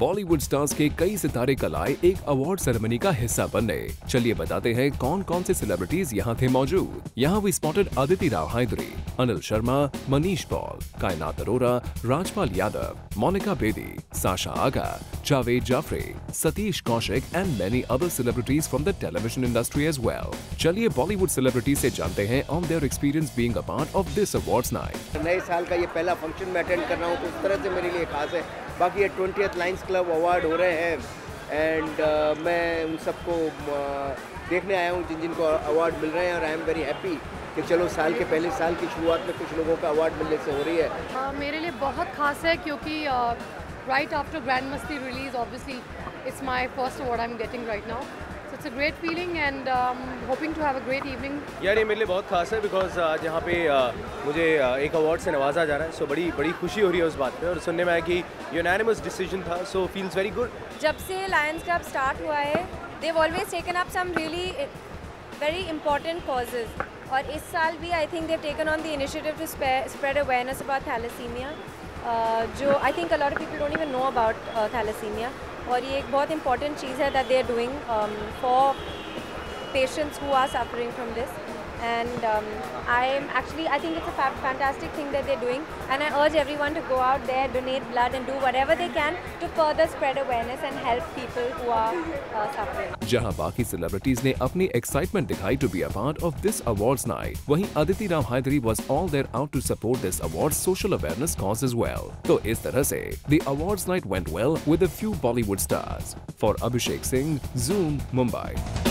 Bollywood stars के कई सितारे कल आए एक अवार्ड सेरेमनी का हिस्सा बनने। चलिए बताते हैं कौन कौन से सेलिब्रिटीज यहाँ थे मौजूद। यहाँ we spotted Aditi Rao Hydari Anil Sharma, Manish Paul, Kainaat Arora, Rajpal Yadav, Monica Bedi, Sasha Agha Javed Jaffrey Satish Kaushik and many other celebrities from the television industry as well चलिए Bollywood celebrities से जानते हैं on their experience being a part of this awards night नए साल का ये पहला function मैं अटेंड कर रहा हूँ तो उस तरह से मेरे लिए खास है। बाकी ये ट्वेंटी लाइन्स क्लब अवार्ड हो रहे हैं एंड uh, मैं उन सबको uh, देखने आया हूँ जिन जिनको अवार्ड मिल रहे हैं और आई एम वेरी हैप्पी कि चलो साल के पहले साल की शुरुआत में कुछ लोगों का अवार्ड मिलने से हो रही है। Uh, मेरे लिए बहुत खास है क्योंकि right after grand Masti release obviously it's my first award I am getting right now so it's a great feeling and hoping to have a great evening यार ये मेरे लिए बहुत खास है बिकॉज़ आज यहाँ पे uh, मुझे uh, एक अवार्ड से नवाजा जा रहा है। सो बड़ी बड़ी खुशी हो रही है उस बात पे और सुनने में आया कि यूनानिमस डिसीज़न था। सो फील्स वेरी गुड जब से लायंस क्लब स्टार्ट हुआ है they've always taken up some really very important causes और इस साल भी I think they've taken on the initiative to spread awareness about thalassemia जो I think a lot of people don't even know about thalassemia और ये एक बहुत important चीज़ है that they are doing for patients who are suffering from this. and um, I am actually I think it's a fa- fantastic thing that they're doing and I urge everyone to go out there donate blood and do whatever they can to further spread awareness and help people who are uh, suffering जहां बाकी celebrities ने अपनी excitement दिखाई to be a part of this awards night वहीं Aditi Rao Hydari was all there out to support this award social awareness cause as well तो इस तरह से the awards night went well with a few Bollywood stars for Abhishek Singh Zoom Mumbai